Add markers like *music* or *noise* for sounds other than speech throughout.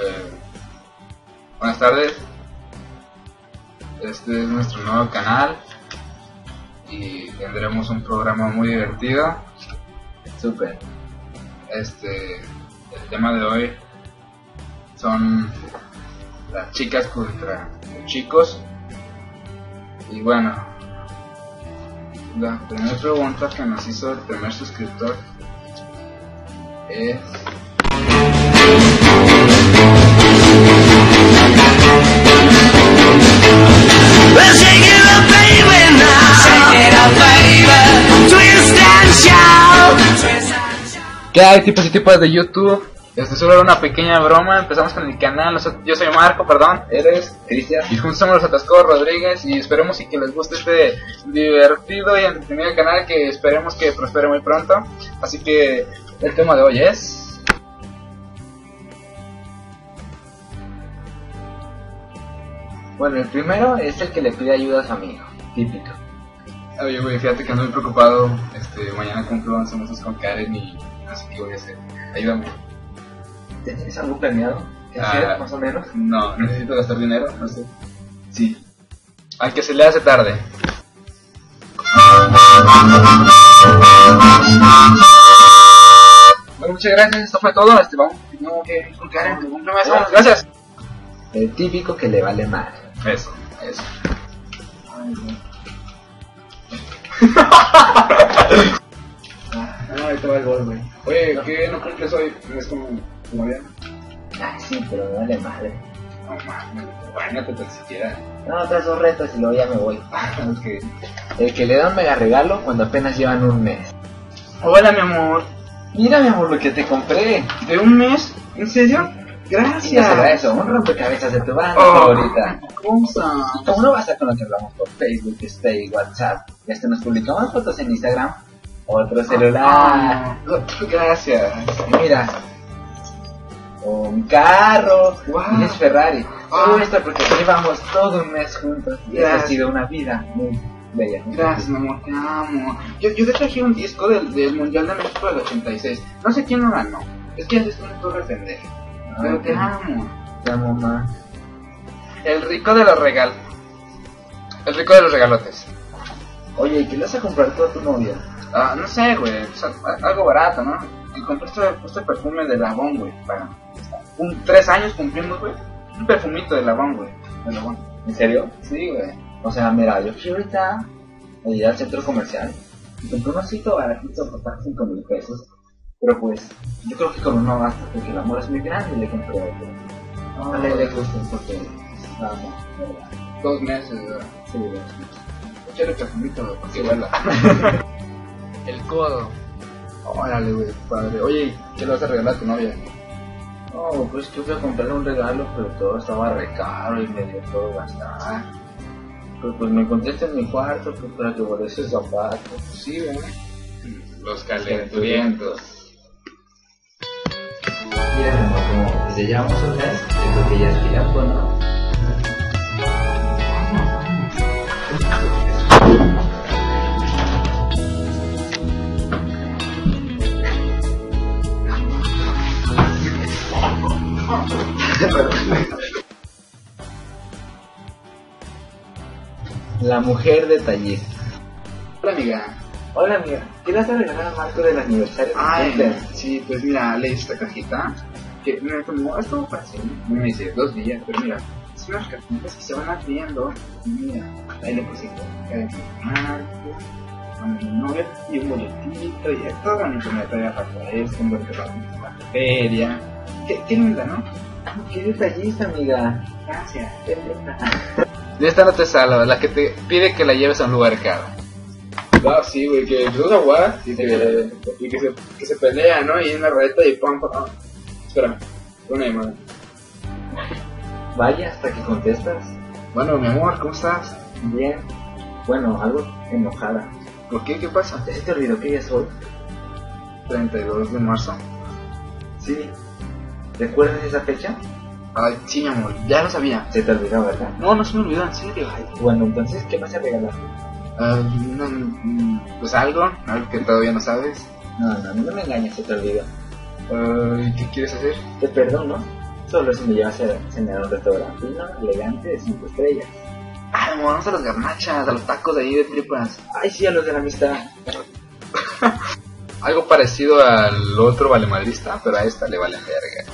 Eh, buenas tardes. Este es nuestro nuevo canal y tendremos un programa muy divertido. Súper. Este, el tema de hoy son las chicas contra los chicos. Y bueno, la primera pregunta que nos hizo el primer suscriptor es ¿Qué hay tipos y tipos de YouTube? Este solo una pequeña broma, empezamos con el canal, yo soy Marco, perdón, eres Cristian. y juntos somos los Atascos Rodríguez. Y esperemos y que les guste este divertido y entretenido canal que esperemos que prospere muy pronto. Así que el tema de hoy es... Bueno, el primero es el que le pide ayuda a su amigo. Típico. Oye, güey, fíjate que ando muy preocupado, este, mañana cumplo 11 meses con Karen y no sé qué voy a hacer. Ayúdame. ¿Tienes algo planeado? ¿Qué Ah. hacer, más o menos? No, necesito gastar dinero, no sé. Sí. Al que se le hace tarde. Bueno, muchas gracias, esto fue todo. Este, vamos, no, que con Karen, que cumple más. Gracias. El típico que le vale más. Eso, eso. Ah, ahí te va el gol, güey. Oye, ¿qué no cumples hoy? ¿Es como, como bien? Ah, sí, pero me vale madre. No mames, bañate tan siquiera. No, otras dos retos y luego ya me voy. *laughs* Ok. El que le da un mega regalo cuando apenas llevan un mes. Hola, mi amor. Mira, mi amor, lo que te compré. ¿De un mes? ¿En serio? ¿Qué será eso? Un rompecabezas de tu banda Oh. favorita. Cosa. Como no basta con lo que hablamos por Facebook, Stay, WhatsApp, y hasta nos publicamos fotos en Instagram, otro celular. Ah, gracias. Y mira, un carro, Wow. y es Ferrari. Ah. Todo esto porque llevamos todo un mes juntos y esa ha Gracias. sido una vida muy bella. Gracias, mi amor, te amo. Yo, yo te traje un disco del, del Mundial de México del 86. No sé quién lo ganó. Es que es torre pendeja. Pero te amo. Te amo más. El rico de los regalos. El rico de los regalotes. Oye, ¿y qué le vas a comprar tú a tu novia? Ah, no sé, güey. algo barato, ¿no? Y compré este, este perfume de Lavón, güey. Para un tres años cumplimos, güey. Un perfumito de Lavón, güey. De. ¿En serio? Sí, güey. O sea, mira, yo fui ahorita a ir al centro comercial y compré un osito baratito por pagar 5 mil pesos. Pero pues, yo creo que con uno basta porque el amor es muy grande y le compré otro. No le, le gusten porque vamos, ¿verdad? Dos meses, güey. Sí, güey. Échale perfumito, güey, para que huela. *laughs* El codo. Órale, güey, padre. Oye, ¿qué le vas a regalar a tu novia? No, pues yo fui a comprarle un regalo, pero todo estaba re caro y me dio todo gastar. Pero pues me encontré en mi cuarto pues, para que volviese el zapato. Sí, güey. Los calenturientos. Mi amor, como desde llevamos un mes, yo creo que ya es tiempo, ¿no? La mujer detallista. Hola, amiga. Hola amiga, ¿qué le vas a regalar a Marco del aniversario? Ay, cumple? sí, pues mira, leí esta cajita. Que me tomó, esto fácil. Me dice dos días, pero mira, son unas cajitas que se van abriendo. Mira, ahí le puse Marco, a mi novia y un boletito y es todo bonito. Me trae para esto, un regalo para la feria. Qué, qué linda, ¿no? Qué detallista, amiga. Gracias. Qué linda. *laughs* De esta no te salva, la que te pide que la lleves a un lugar caro. Ah, sí, güey, que empiezas a jugar y, que, y que, se, que se pelea, ¿no? Y en una reta y pam, pam. Espérame, una llamada. Vaya, hasta que contestas. Bueno, mi amor, ¿cómo estás? Bien. Bueno, algo enojada. ¿Por qué? ¿Qué pasa? ¿Ya se te olvidó que ya es hoy? 32 de marzo. Sí. ¿Recuerdas esa fecha? Ay, sí, mi amor, ya lo sabía. Se te olvidó, ¿verdad? No, no se me olvidó, en serio. Bueno, entonces, ¿qué vas a regalar? No, mm, pues algo, algo que todavía no sabes. No, no, no me engañes, se te olvidó. Ay, ¿Qué quieres hacer? Te perdono Solo si me llevas a cenar a un restaurante fino, elegante, de 5 estrellas. Ah, vamos a las garnachas, a los tacos de ahí de tripas. Ay, sí, a los de la amistad. *laughs* Algo parecido al otro valemadrista, pero a esta le vale verga.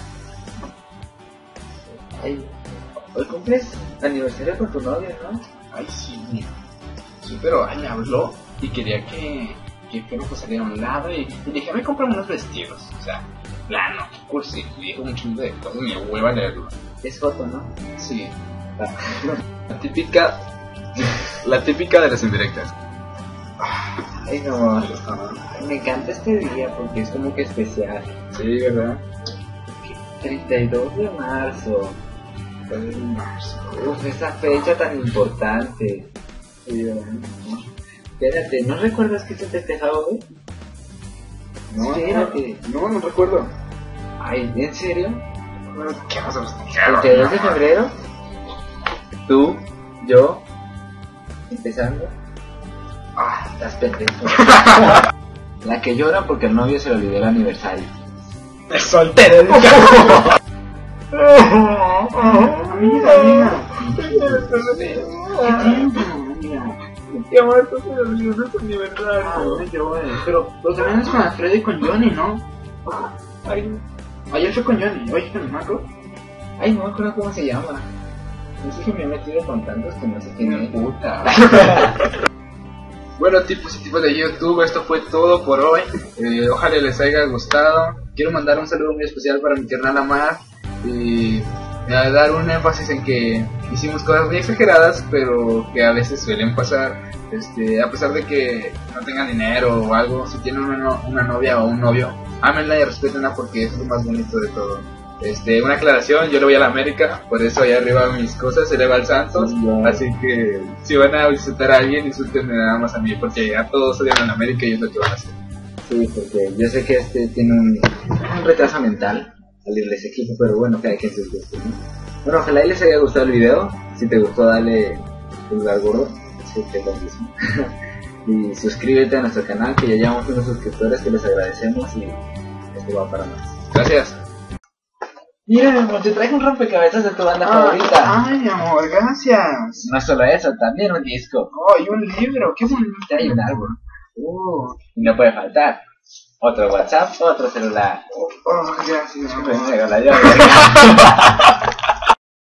Ay, hoy cumples aniversario con tu novia, ¿no? Ay, sí. Sí, pero ay, me habló y quería que, que fuéramos a salir a un lado y, y dije, me compré unos vestidos. O sea, plano, cursi, me dijo un chingo de cosas, mi hueva leerlo. Es foto, ¿no? Sí. *laughs* La típica, la típica de las indirectas. Ay, no, me encanta este día porque es como que especial. Sí, ¿verdad? 32 de marzo. Uf, esa fecha tan importante. Espérate, ¿no recuerdas que se festejaba hoy? No, Espérate. no, no recuerdo. Ay, ¿en serio? ¿Qué vas a ¿El festejar? 32 de febrero? Tú, yo, empezando. Ah, estás pendejo. *laughs* La que llora porque el novio se le olvidó el aniversario. ¡Es soltero! Amiga, *laughs* *laughs* amiga. ¿Qué su aniversario? Ah, no. Pero, pero también es con Alfredo y con Johnny, ¿no? Ay, Ayer fue con Johnny, hoy con el Marco. ay, no me acuerdo cómo se llama. Es que me he metido con tantos que no sé quién es. puta. *laughs* bueno, tipos y tipos de YouTube, esto fue todo por hoy. Eh, ojalá les haya gustado. Quiero mandar un saludo muy especial para mi tierna Mar y dar un énfasis en que hicimos cosas muy exageradas, pero que a veces suelen pasar. Este, a pesar de que no tengan dinero o algo, si tienen una, no- una novia o un novio, ámenla y respétenla porque es lo más bonito de todo. Este, una aclaración, yo le voy a la América, por eso ahí arriba mis cosas se le va al Santos, así que si van a visitar a alguien, insultenme nada más a mí, porque a todos odian a la América y es lo que van a hacer. Sí, porque yo sé que este tiene un, un retraso mental al irle a ese equipo, pero bueno, cada quien sus gustos, ¿no? Bueno, ojalá y les haya gustado el video. Si te gustó, dale pulgar gordo, así que es lo mismo. *laughs* y suscríbete a nuestro canal, que ya llevamos unos suscriptores que les agradecemos y esto va para más. Gracias. Mira, mi amor, te traigo un rompecabezas de tu banda favorita. Ay, amor, gracias. No solo eso, también un disco. Ay, un libro, qué bonito. Hay un árbol. Oh, Y no puede faltar. Otro WhatsApp, otro celular. oh. Me ya. *laughs*